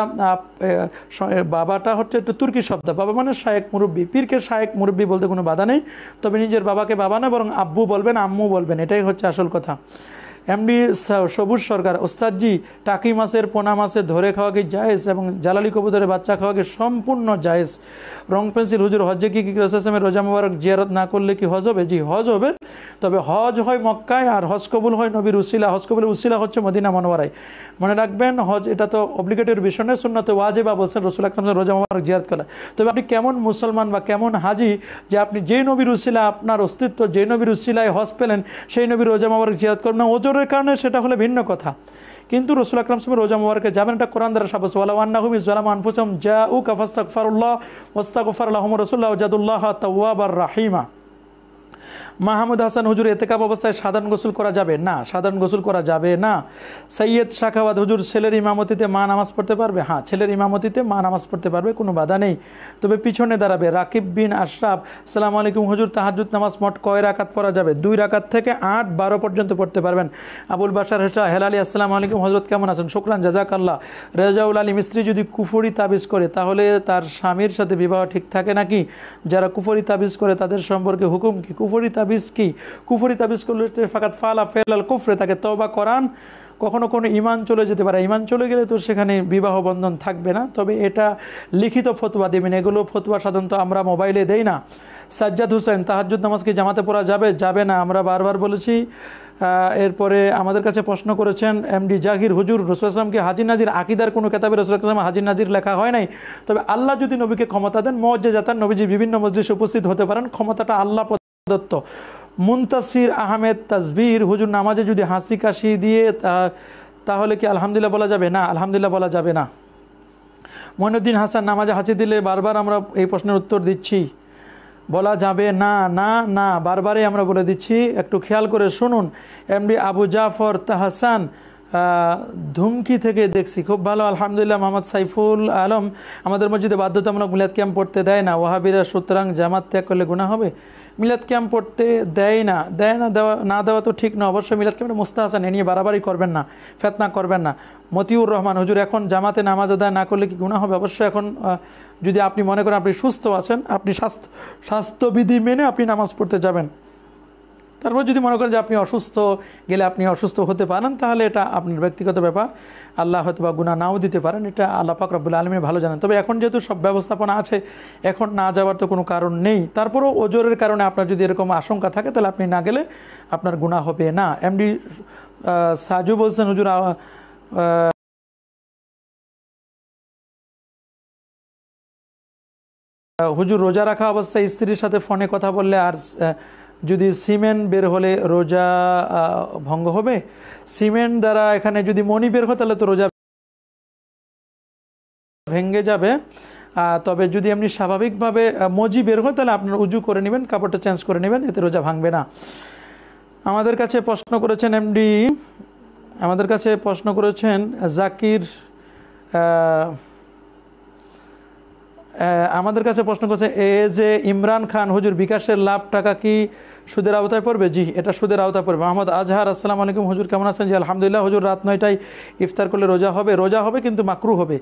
বাবাটা হচ্ছে একটু তুর্কি শব্দ। বাবা মানে শায়েক মুরব্বী। পীরকে শায়েক মুরব্বী বলতে কোনো বাধা নেই। তবে নিজের বাবাকে বাবা না, বরং আব্বু বলবেন, আম্মু বলবেন। এটাই হচ্ছে আসল কথা। এমডি সবুজ সরকার, ওস্তাদজি, টাকি মাছের, পোনা মাছে ধরে খাওয়া কি জায়েজ এবং জালালি কবুতরের বাচ্চা খাওয়া কি সম্পূর্ণ জায়েজ। রং পেন্সিল, হুজুর, হজ্জে কি রসামের রোজা মুবারক জিয়ারত না করলে কি হজ হবে? জি, হজ হবে। তবে হজ হয় মক্কায় আর হজ কবুল হয় নবীর উসিলা। হজ কবুল উসিলা হচ্ছে মদিনা মনোয়ারায়। মনে রাখবেন, হজ এটা তো অব্লিগেটের বিষয় শূন্যতে ওয়াজে বা বলছেন রসুল আকরম রোজা মুবারক জিয়ারত করা। তবে আপনি কেমন মুসলমান বা কেমন হাজি যে আপনি যেই নবীর উসিলা, আপনার অস্তিত্ব যেই নবীর উসিলায় হজ পেলেন, সেই নবীর রোজা মুবারক জিয়ারত করবেন না ওজোর কারণে সেটা হলে ভিন্ন কথা। কিন্তু রসুল আকরাম সাহেব রোজা মুবারকে যাবেন, এটা কোরআন দ্বারা সাবাস ওয়ালা জা ইসলাম আনফুসাম জা উ কাফাস্তাগফারুল্লাহ ওয়াস্তাগফারুল্লাহুম রাসূলুল্লাহ জাদুল্লাহ তাওয়াবার রাহিমা। মাহমুদ হাসান হুজুর এতেকাব অবস্থায় সাধারণ গোসল করা যাবে? না, সাধারণ গোসল করা যাবে না। সৈয়দ শাখাবাদ হুজুর, ছেলের ইমামতিতে মা নামাজ পড়তে পারবে? হ্যাঁ ছেলের ইমামতিতে মা নামাজ পড়তে পারবে, কোনো বাধা নেই। তবে পিছনে দাঁড়াবে রাকিব বিন আশরাফ। সালাম আলাইকুম হুজুর তাহাজুদ নামাজ মোট কয় রাকাত পড়া যাবে? দুই রাকাত থেকে আট, বারো পর্যন্ত পড়তে পারবেন। আবুল বাসার হেসা হেলালি আসসালাম আলাইকুম হজরত কেমন আছেন? শুক্রান জাজাক আল্লাহ রেজাউল আলী মিস্ত্রি যদি কুফুরি তাবিজ করে, তাহলে তার স্বামীর সাথে বিবাহ ঠিক থাকে নাকি? যারা কুফরি তাবিজ করে, তাদের সম্পর্কে হুকুম কি? কুফরি তাবিজ কি? কুফরি তাবিজ করলে ফাঁকাত ফালা ফেলাল কুফরে, তাকে তবা করান। কখনো কোনো ইমান চলে যেতে পারে। ইমান চলে গেলে তো সেখানে বিবাহ বন্ধন থাকবে না। তবে এটা লিখিত ফতুয়া দেবেন এগুলো ফতুয়া সাধারণত আমরা মোবাইলে দেই না। সাজ্জাদ হুসেন তাহাজুদ নামাজকে জামাতে পড়া যাবে? যাবে না। আমরা বারবার বলেছি এরপরে আমাদের কাছে প্রশ্ন করেছেন এমডি জাহির হুজুর, রসুল আসলামকে হাজির নাজির আকিদার কোনো কেতাবে রসুল আসলাম হাজির নাজির লেখা হয় নাই। তবে আল্লাহ যদি নবীকে ক্ষমতা দেন মজ্জে যাতার নবীজি বিভিন্ন মসজিদে উপস্থিত হতে পারেন। ক্ষমতাটা আল্লাহ প্রদত্ত মুন্তাসির আহমেদ তাজবির হুজুর নামাজে যদি হাসি কাশি দিয়ে তাহলে কি আলহামদুলিল্লাহ বলা যাবে? না, আলহামদুলিল্লাহ বলা যাবে না। মইনুদ্দিন হাসান, নামাজে হাসি দিলে বারবার আমরা এই প্রশ্নের উত্তর দিচ্ছি। বলা যাবে না না না, বারবারই আমরা বলে দিচ্ছি। একটু খেয়াল করে শুনুন। এমডি আবু জাফর তাহসান ধুমকি থেকে দেখছি। খুব ভালো, আলহামদুলিল্লাহ। মোহাম্মদ সাইফুল আলম আমাদের মসজিদে বাধ্যতামূলক মিলাদ ক্যাম্প পড়তে দেয় না। ওয়াহাবিরা, সুতরাং জামাত ত্যাগ করলে গুণা হবে? মিলাদ ক্যাম্প পড়তে দেয় না দেয় না দেওয়া না দেওয়া তো ঠিক না, অবশ্যই মিলাদ মুস্তা আসান এ নিয়ে বাড়াবাড়ি করবেন না, ফেতনা করবেন না। মতিউর রহমান, হুজুর, এখন জামাতে নামাজ আদায় না করলে কি গুণা হবে? অবশ্যই এখন যদি আপনি মনে করেন আপনি সুস্থ আছেন, আপনি স্বাস্থ্য, স্বাস্থ্যবিধি মেনে আপনি নামাজ পড়তে যাবেন। তারপর যদি মনে করেন যে আপনি অসুস্থ, গেলে আপনি অসুস্থ হতে পারেন, তাহলে এটা আপনার ব্যক্তিগত ব্যাপার। আল্লাহ হয়তো বা গুণা নাও দিতে পারেন, এটা আল্লাহ পাক রব্বুল আলমী ভালো জানেন। তবে এখন যেহেতু সব ব্যবস্থাপনা আছে, এখন না যাওয়ার তো কোনো কারণ নেই। তারপরও ওজোরের কারণে আপনার যদি এরকম আশঙ্কা থাকে, তাহলে আপনি না গেলে আপনার গুণা হবে না। এমডি সাজু বলছেন, হুজুর হুজুর রোজা রাখা অবস্থায় স্ত্রীর সাথে ফোনে কথা বললে আর যদি সিমেন্ট বের হলে রোজা ভঙ্গ হবে? সিমেন্ট দ্বারা এখানে যদি মনি বের হয়, তাহলে তো রোজা ভেঙ্গে যাবে। তবে যদি আপনি স্বাভাবিকভাবে মজি বের হয়, তাহলে আপনার উজু করে নেবেন, কাপড়টা চেঞ্জ করে নেবেন, এতে রোজা ভাঙবে না। আমাদের কাছে প্রশ্ন করেছেন এমডি, আমাদের কাছে প্রশ্ন করেছেন জাকির আমাদের কাছে প্রশ্ন করছে, এ যে ইমরান খান, হুজুর, বিকাশের লাভ টাকা কি সুদের আওতায় পড়বে? জি, এটা সুদের আওতায় পড়বে। মোহাম্মদ আজহার, আসসালামু আলাইকুম। হুজুর, কেমন আছেন? জি, আলহামদুলিল্লাহ। হুজুর, রাত নয়টায় ইফতার করলে রোজা হবে। রোজা হবে কিন্তু মাকরু হবে।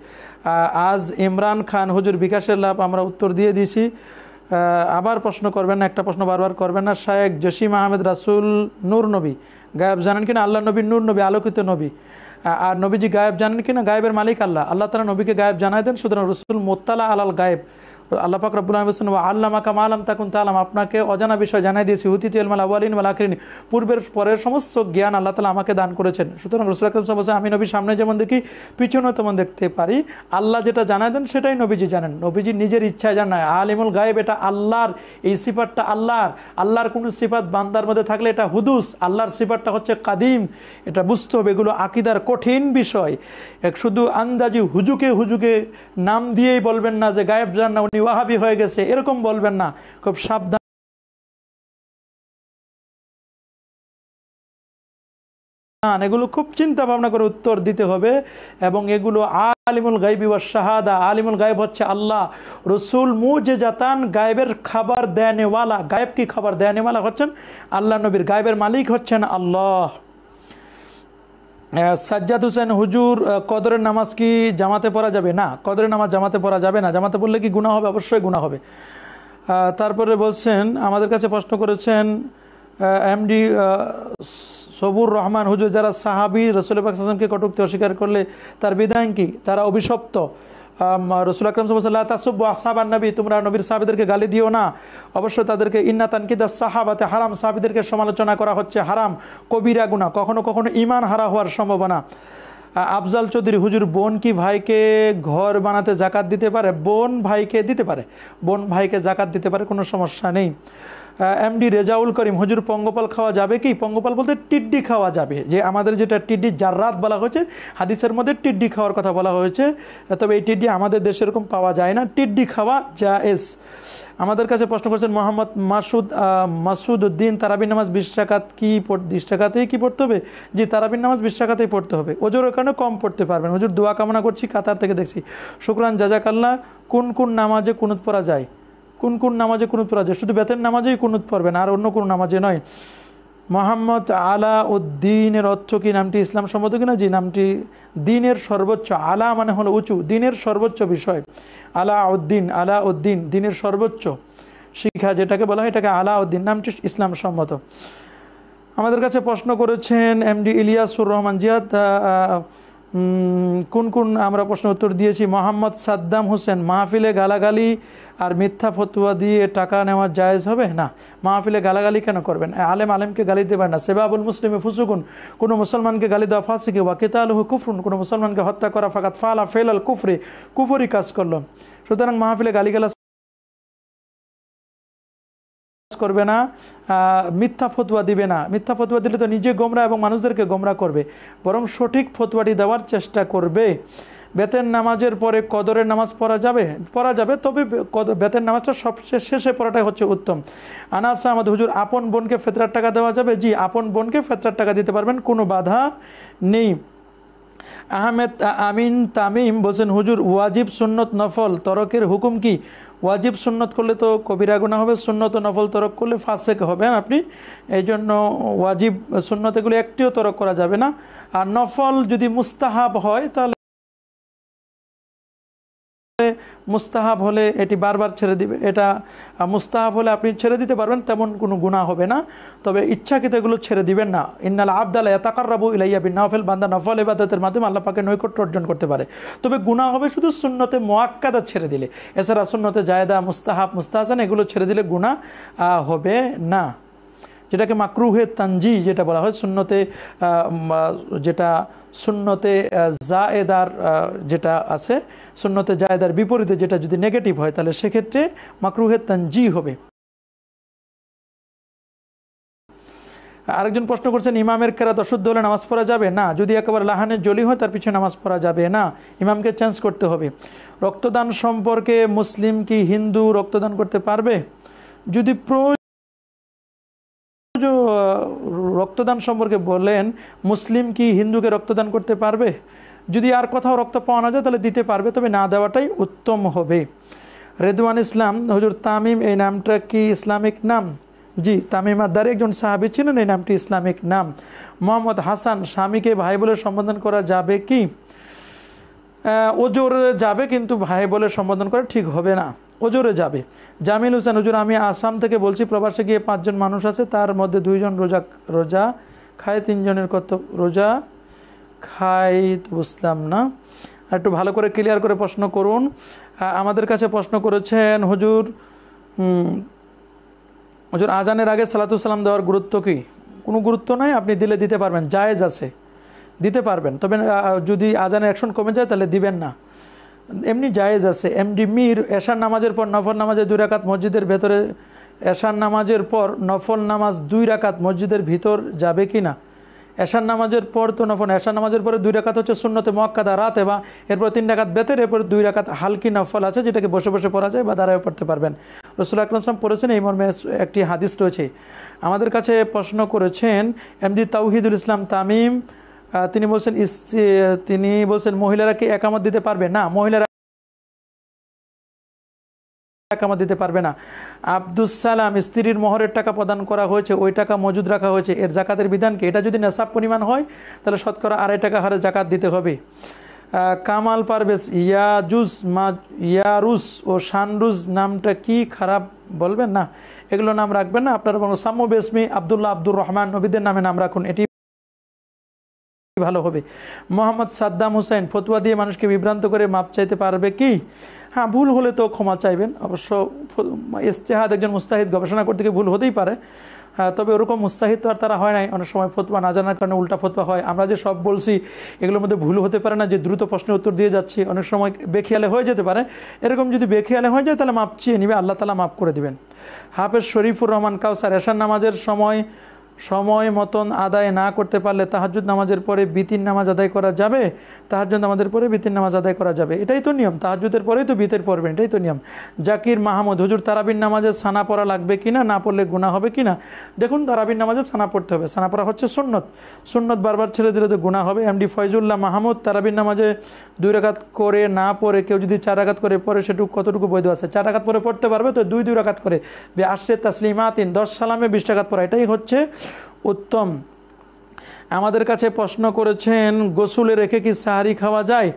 আজ ইমরান খান, হুজুর, বিকাশের লাভ আমরা উত্তর দিয়ে দিয়েছি। আবার প্রশ্ন করবেন না, একটা প্রশ্ন বারবার করবেন না। শায়েক জসিম আহমেদ রাসুল নূর নবী। গায়েব জানেন কিনা? আল্লাহ নবী নূর নবী, আলোকিত নবী। আর নবীজি গায়েব জানেন কিনা? গায়েবের মালিক আল্লাহ। আল্লাহ তালা নবীকে গায়েব জানাই দেন। সুতরাং রসুল মোত্তালা আলাল গায়েব। আল্লাহ পাক রব্বুল আলম বলছেন আল্লাহ মাকাম আলাম তাকুন তালাম আপনাকে অজানা বিষয় জানাই দিয়েছি। হুতিত ইলমাল আওয়ালিন ওয়াল আখরিন। পূর্বের পরের সমস্ত জ্ঞান আল্লাহ তালা আমাকে দান করেছেন। সুতরাং রসুল আকরম বলছে আমি নবী সামনে যেমন দেখি, পিছনেও তেমন দেখতে পারি। আল্লাহ যেটা জানাই দেন, সেটাই নবীজি জানেন। নবীজি নিজের ইচ্ছায় জানায় আলিমুল গায়েব, এটা আল্লাহর, এই সিফাতটা আল্লাহর। আল্লাহর কোনো সিফাত বান্দার মধ্যে থাকলে এটা হুদুস। আল্লাহর সিফাতটা হচ্ছে কাদিম। এটা বুঝতে হবে, এগুলো আকিদার কঠিন বিষয়। এক শুধু আন্দাজি হুজুকে হুজুকে নাম দিয়েই বলবেন না যে গায়েব যান না উনি ওয়াহাবি হয়ে গেছে, এরকম বলবেন না। খুব সাবধান। এগুলো খুব চিন্তা ভাবনা করে উত্তর দিতে হবে এবং এগুলো আলিমুল গাইবি ওয়া শাহাদা। আলিমুল গায়েব হচ্ছে আল্লাহ। রসুল মুজে জাতান গায়েবের খাবার দেয়ানেওয়ালা। গায়েব কি খাবার দেয়ানেওয়ালা হচ্ছেন? আল্লাহ নবীর। গায়েবের মালিক হচ্ছেন আল্লাহ। সাজ্জাদ হোসেন, হুজুর কদরের নামাজ কি জামাতে পড়া যাবে? না, কদরের নামাজ জামাতে পড়া যাবে না। জামাতে পড়লে কি গুণা হবে? অবশ্যই গুণা হবে। তারপরে বলছেন, আমাদের কাছে প্রশ্ন করেছেন এমডি সবুর রহমান, হুজুর, যারা সাহাবি রসুল পাকসামকে কটুক্তি অস্বীকার করলে তার বিধান কি? তারা অভিশপ্ত। রসুল আকরম সাল্লাহ তাসুব আসাবান নবী তোমরা নবীর সাহাবিদেরকে গালি দিও না। অবশ্য তাদেরকে, ইন্না তানকিদা সাহাবাতে হারাম সাহাবিদেরকে সমালোচনা করা হচ্ছে হারাম। কবিরা গুণা কখনো কখনো ইমান হারা হওয়ার সম্ভাবনা। আফজাল চৌধুরী, হুজুর, বোন কি ভাইকে ঘর বানাতে জাকাত দিতে পারে? বোন ভাইকে দিতে পারে। বোন ভাইকে জাকাত দিতে পারে, কোনো সমস্যা নেই। এমডি রেজাউল করিম, হুজুর পঙ্গপাল খাওয়া যাবে কি? পঙ্গপাল বলতে টিড্ডি খাওয়া যাবে। যে আমাদের যেটা টিড্ডি জাররাত বলা হয়েছে, হাদিসের মধ্যে টিড্ডি খাওয়ার কথা বলা হয়েছে। তবে এই টিড্ডি আমাদের দেশে এরকম পাওয়া যায় না। টিড্ডি খাওয়া যা এস আমাদের কাছে প্রশ্ন করছেন মোহাম্মদ মাসুদ মাসুদ উদ্দিন তারাবিন নামাজ বিশ টাকাত কি বিশ টাকাতেই কি পড়তে হবে? জি তারাবিন নামাজ বিশ টাকাতেই পড়তে হবে। ওজোর ওখানে কম পড়তে পারবেন। হুজুর, দোয়া কামনা করছি, কাতার থেকে দেখছি। শুক্রান জাজাকাল্লা কোন কোন নামাজে কুনুত পড়া যায়? কোন কোন নামাজে কুনুত পড়া যায়? শুধু বেতের নামাজেই কুনুত পড়বেন আর অন্য কোনো নামাজে নয়। মোহাম্মদ আলা উদ্দিনের অর্থ কি? নামটি ইসলাম সম্মত কিনা? যে নামটি দিনের সর্বোচ্চ। আলা মানে হলো উঁচু, দিনের সর্বোচ্চ বিষয়। আলা উদ্দিন আলা উদ্দিন দিনের সর্বোচ্চ শিক্ষা যেটাকে বলা হয়, এটাকে আলা উদ্দিন নামটি ইসলাম সম্মত। আমাদের কাছে প্রশ্ন করেছেন এমডি ইলিয়াসুর রহমান জিয়াদ কোন কোন আমরা প্রশ্ন উত্তর দিয়েছি? মোহাম্মদ সাদ্দাম হোসেন, মাহফিলে গালাগালি আর মিথ্যা ফতুয়া দিয়ে টাকা নেওয়া জায়েজ হবে? না। মাহফিলে গালাগালি কেন করবেন? আলেম আলেমকে গালি দেবেন না। সেবাবুল মুসলিমে ফুসুকুন। কোনো মুসলমানকে গালি দেওয়া ফাঁসিকে। কেতালহু কুফরুন। কোনো মুসলমানকে হত্যা করা ফাকাত ফালা ফেলাল কুফরে। কুফরি কাজ করল। সুতরাং মাহফিলে গালিগালা করবে না। মিথ্যা ফতুয়া দিবে না। মিথ্যা ফতুয়া দিলে তো নিজে গোমরা এবং মানুষদেরকে গোমরা করবে। বরং সঠিক ফতুয়াটি দেওয়ার চেষ্টা করবে। বেতের নামাজের পরে কদরের নামাজ পড়া যাবে পড়া যাবে, তবে বেতের নামাজটা সবচেয়ে শেষে পড়াটাই হচ্ছে উত্তম। আনাস আমাদের হুজুর, আপন বোনকে ফেতরার টাকা দেওয়া যাবে? জি, আপন বোনকে ফেতরার টাকা দিতে পারবেন, কোনো বাধা নেই। আহমেদ, আমিন, তামিম বলছেন, হুজুর, ওয়াজিব সুন্নত নফল, তরকের হুকুম কি? ওয়াজিব সুন্নত করলে তো কবিরা গুণা হবে, সুন্নত নফল তরক করলে ফাঁসেক হবেন আপনি? এই জন্য ওয়াজিব সুন্নত এগুলো একটিও তরক করা যাবে না। আর নফল যদি মুস্তাহাব হয়, তাহলে মুস্তাহাব হলে এটি বারবার ছেড়ে দিবে। এটা মুস্তাহাব হলে আপনি ছেড়ে দিতে পারবেন, তেমন কোনো গুণা হবে না। তবে ইচ্ছাকৃত এগুলো ছেড়ে দিবেন না। ইন্নাল আবদাল এতাকার রাবু ইলাইয়া বিন নফেল বান্দা নফল এবাদতের মাধ্যমে আল্লাহ পাকে নৈকট্য অর্জন করতে পারে। তবে গুণা হবে শুধু সুন্নতে মোয়াক্কাদা ছেড়ে দিলে। এছাড়া সুন্নতে জায়দা, মুস্তাহাব, মুস্তাহাসান এগুলো ছেড়ে দিলে গুণা হবে না। যেটাকে মাকরুহে তানজি যেটা বলা হয় শূন্যতে যেটা শূন্যতে জায়েদার যেটা আছে শূন্যতে জায়েদার বিপরীতে যেটা যদি নেগেটিভ হয়, তাহলে সেক্ষেত্রে মাকরুহে তানজি হবে। আরেকজন প্রশ্ন করছেন, ইমামের কেরাত অশুদ্ধ হলে নামাজ পড়া যাবে? না, যদি একেবারে লাহানের জলি হয়, তার পিছনে নামাজ পড়া যাবে না। ইমামকে চেঞ্জ করতে হবে। রক্তদান সম্পর্কে মুসলিম কি হিন্দু রক্তদান করতে পারবে? যদি রক্তদান সম্পর্কে বলেন, মুসলিম কি হিন্দুকে রক্তদান করতে পারবে? যদি আর কোথাও রক্ত পাওয়া না যায়, তাহলে দিতে পারবে, তবে না দেওয়াটাই উত্তম হবে। রেদওয়ান ইসলাম, হজুর তামিম, এই নামটা কি ইসলামিক নাম? জি, তামিম আদার একজন সাহাবি ছিলেন, এই নামটি ইসলামিক নাম। মোহাম্মদ হাসান, স্বামীকে ভাই বলে সম্বোধন করা যাবে কি? ওজোর যাবে, কিন্তু ভাই বলে সম্বোধন করা ঠিক হবে না। ওজোরে যাবে। জামিল হোসেন, হুজুর, আমি আসাম থেকে বলছি, প্রবাসে গিয়ে পাঁচজন মানুষ আছে, তার মধ্যে দুইজন রোজা রোজা খায়, তিনজনের কত রোজা খাই তো বুঝলাম না। আর একটু ভালো করে ক্লিয়ার করে প্রশ্ন করুন। আমাদের কাছে প্রশ্ন করেছেন, হুজুর হুজুর, আজানের আগে সালাতু সালাম দেওয়ার গুরুত্ব কি? কোনো গুরুত্ব নাই, আপনি দিলে দিতে পারবেন, জায়েজ আছে, দিতে পারবেন। তবে যদি আজানের অ্যাকশন কমে যায়, তাহলে দিবেন না। এমনি জায়েজ আছে। এমডি মির এশার নামাজের পর নফল নামাজে দুই রাকাত, মসজিদের ভেতরে এশার নামাজের পর নফল নামাজ দুই রাকাত, মসজিদের ভিতর যাবে কি না এশার নামাজের পর তো নফল, এশার নামাজের পরে দুই রাকাত হচ্ছে শূন্যতে মক্কাদা রাতে বা এরপর তিন রাকাত বেতের, এরপর দুই রাকাত হালকি নফল আছে, যেটাকে বসে বসে পড়া যায় বা দাঁড়ায় পড়তে পারবেন। রসুল আকরম সালাম পড়েছেন, এই মর্মে একটি হাদিস রয়েছে। আমাদের কাছে প্রশ্ন করেছেন, এমডি তাউহিদুল ইসলাম তামিম তিনি বলছেন তিনি বলছেন, মহিলারা কি একামত দিতে পারবে? না, মহিলারা একামত দিতে পারবে না। আব্দুস সালাম, স্ত্রীর মোহরের টাকা প্রদান করা হয়েছে, ওই টাকা মজুদ রাখা হয়েছে। এর জাকাতের বিধানকে এটা যদি নেশাব পরিমাণ হয়, তাহলে শতকরা আড়াই টাকা হারে জাকাত দিতে হবে। কামাল পারভেজ ইয়াজুস মা ইয়ারুস ও শানরুজ নামটা কি খারাপ বলবেন? না, এগুলো নাম রাখবেন না। আপনারা বলুন সাম্য বেসমি আবদুল্লাহ আব্দুর রহমান নবীদের নামে নাম রাখুন। এটি ভালো হবে। মোহাম্মদ সাদ্দাম হুসাইন ফতুয়া দিয়ে মানুষকে বিভ্রান্ত করে মাপ চাইতে পারবে কি? হ্যাঁ ভুল হলে তো ক্ষমা চাইবেন। অবশ্য ইস্তেহাদ একজন মুস্তাহিদ গবেষণা করতে গিয়ে ভুল হতেই পারে। হ্যাঁ, তবে ওরকম মুস্তাহিদ তো আর তারা হয় নাই। অনেক সময় ফতোয়া না জানার কারণে উল্টা ফতোয়া হয়। আমরা যে সব বলছি এগুলোর মধ্যে ভুল হতে পারে না। যে দ্রুত প্রশ্নের উত্তর দিয়ে যাচ্ছি অনেক সময় বেখিয়ালে হয়ে যেতে পারে। এরকম যদি বেখিয়ালে হয়ে যায় তাহলে মাপ চেয়ে নিবে। আল্লাহ তালা মাফ করে দিবেন। হাফেজ শরীফুর রহমান কাউসার এশার নামাজের সময় সময় মতন আদায় না করতে পারলে তাহাজুদ নামাজের পরে বিতির নামাজ আদায় করা যাবে? তাহাজুদ নামাজের পরে বিতির নামাজ আদায় করা যাবে? এটাই তো নিয়ম। তাহাজুদের পরেই তো বিতের পড়বেন এটাই তো নিয়ম। জাকির মাহমুদ, হুজুর তারাবিন নামাজে সানা পড়া লাগবে কি না? না পড়লে গুণা হবে কি না? দেখুন তারাবিন নামাজে সানা পড়তে হবে। সানা পড়া হচ্ছে সুন্নত। সুন্নত বারবার ছেড়ে দিলে তো গুণা হবে। এমডি ফয়জুল্লাহ মাহমুদ তারাবিন নামাজে দুই রাকাত করে না পড়ে, কেউ যদি চার রাকাত করে পড়ে, সেটুকু কতটুকু বৈধ আছে? চার রাকাত পরে পড়তে পারবে তো দুই দুই রাকাত করে। আসছে তাসলিমাতিন, দশ সালামে বিশ টাকাত পড়া। এটাই হচ্ছে উত্তম। আমাদের কাছে প্রশ্ন করেছেন গোসুলে রেখে কি সাহারি খাওয়া যায়?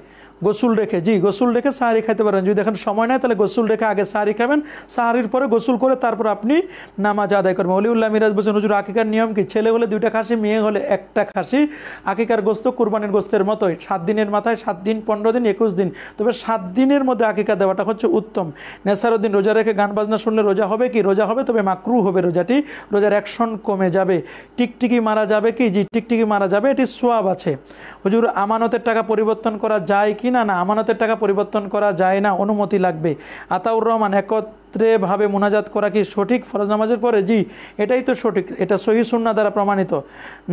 গোসুল রেখে, জি, গোসুল রেখে সাহারি খাইতে পারেন। যদি দেখেন সময় নেয় তাহলে গোসুল রেখে আগে সাহারি খাবেন। সাহারির পরে গোসুল করে তারপর আপনি নামাজ আদায় করবেন। অলিউল্লাহ মিরাজ বলছেন, হুজুর, আকিকার নিয়ম কি? ছেলে হলে দুইটা খাসি, মেয়ে হলে একটা খাসি। আকিকার গোস্ত কুরবানির গোস্তের মতোই। সাত দিনের মাথায় সাত দিন, পনেরো দিন, একুশ দিন। তবে সাত দিনের মধ্যে আকিকা দেওয়াটা হচ্ছে উত্তম। নেসারুদ্দিন রোজা রেখে গান বাজনা শুনলে রোজা হবে কি? রোজা হবে, তবে মাকরু হবে রোজাটি। রোজার অ্যাকশন কমে যাবে। টিকটিকি মারা যাবে কি? জি, টিকটিকি মারা যাবে, এটি সোয়াব আছে। হুজুর, আমানতের টাকা পরিবর্তন করা যায় কি না না, আমানতের টাকা পরিবর্তন করা যায় না, অনুমতি লাগবে। আতাউর রহমান, একত্রে ভাবে মোনাজাত করা কি সঠিক? ফরজ নামাজের পরে? জি, এটাই তো সঠিক, এটা সহি সুন্না দ্বারা প্রমাণিত।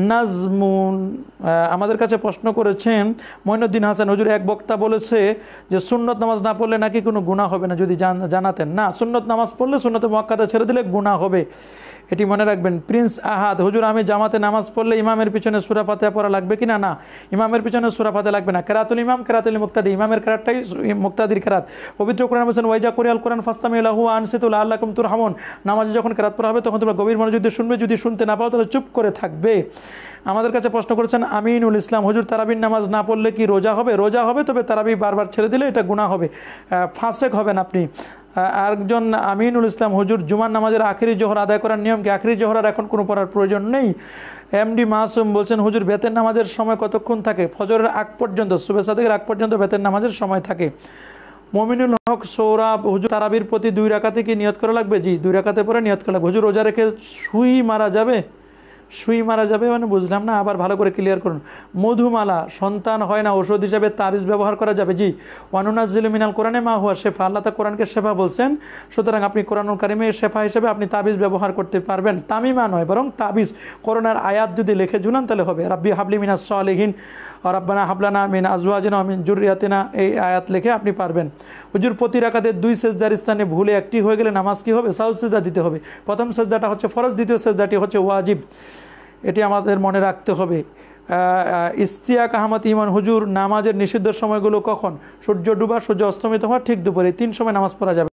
নাজমুন আমাদের কাছে প্রশ্ন করেছেন মঈনুদ্দিন হাসান, হুজুর এক বক্তা বলেছে যে সুন্নত নামাজ না পড়লে নাকি কোনো গুণা হবে না, যদি জানাতেন। না, সুন্নত নামাজ পড়লে সুন্নতে মক্কাতে ছেড়ে দিলে গুণা হবে। এটি মনে রাখবেন, প্রিন্স আহাদ, হুজুর আমি জামাতে নামাজ পড়লে ইমামের পিছনে সুরা ফাতে পড়া লাগবে কি না? ইমামের পিছনে সুরা ফাতে লাগবে না। কেরাতুল ইমাম, কেরাতুল মুক্তাদি। ইমামের কেরাতটাই মুক্তাদির কেরাত। পবিত্র কোরআন বলছেন, ওয়াইজা কোরিয়াল কোরআন ফাস্তামি আল্লাহু আনসিতুল আল্লাহকুম তুর হামন নামাজে যখন কেরাত পড়া হবে, তখন তোমরা গভীর মনোযোগ দিয়ে শুনবে। যদি শুনতে না পাও, তাহলে চুপ করে থাকবে। আমাদের কাছে প্রশ্ন করেছেন, আমিনুল ইসলাম, হুজুর তারাবির নামাজ না পড়লে কি রোজা হবে? রোজা হবে, তবে তারাবি বারবার ছেড়ে দিলে এটা গুণা হবে। ফাঁসেক হবেন আপনি। আরেকজন আমিনুল ইসলাম হুজুর জুমার নামাজের আখেরি জোহর আদায় করার নিয়ম কি আখেরি জোহর আর এখন কোনো পড়ার প্রয়োজন নেই। এমডি মাসুম বলছেন, হুজুর, বেতের নামাজের সময় কতক্ষণ থাকে? ফজরের আগ পর্যন্ত শুভেচ্ছা থেকে আগ পর্যন্ত বেতের নামাজের সময় থাকে। মমিনুল হক সৌরভ হুজুর, তারাবির প্রতি দুই রাকাতে কি নিয়ত করা লাগবে? জি, দুই রাকাতে পরে নিয়ত করা লাগবে। হুজুর, রোজা রেখে সুই মারা যাবে? সুই মারা যাবে মানে বুঝলাম না, আবার ভালো করে ক্লিয়ার করুন। মধুমালা, সন্তান হয় না ওষুধ হিসাবে তাবিজ ব্যবহার করা যাবে। জি ওয়ানুনাজিল মিনাল কোরআনে মা হুয়া শেফা, আল্লাহ তা কোরআনকে শেফা বলছেন, সুতরাং আপনি কোরআনুল কারিমের শেফা হিসেবে আপনি তাবিজ ব্যবহার করতে পারবেন। তামিমা নয়, বরং তাবিজ। করোনার আয়াত যদি লিখে ঝুলান তাহলে হবে। রাব্বি হাবলি মিনাস সালেহীন রাব্বানা হাবলানা মিন আজওয়াজিনা মিন জুরিয়াতিনা এই আয়াত লিখে আপনি পারবেন। হুজুর, প্রতি রাকাতে দুই সেজদার স্থানে ভুলে একটি হয়ে গেলে নামাজ কি হবে? সাউথ সেজদা দিতে হবে। প্রথম সেজদাটা হচ্ছে ফরজ, দ্বিতীয় সেজদাটি হচ্ছে ওয়াজিব। এটি আমাদের মনে রাখতে হবে। ইস্তিয়াক আহমদ ইমান হুজুর নামাজের নিষিদ্ধ সময়গুলো কখন? সূর্য ডুবা, সূর্য অস্তমিত হওয়া ঠিক দুপুরে তিন সময় নামাজ পড়া যাবে।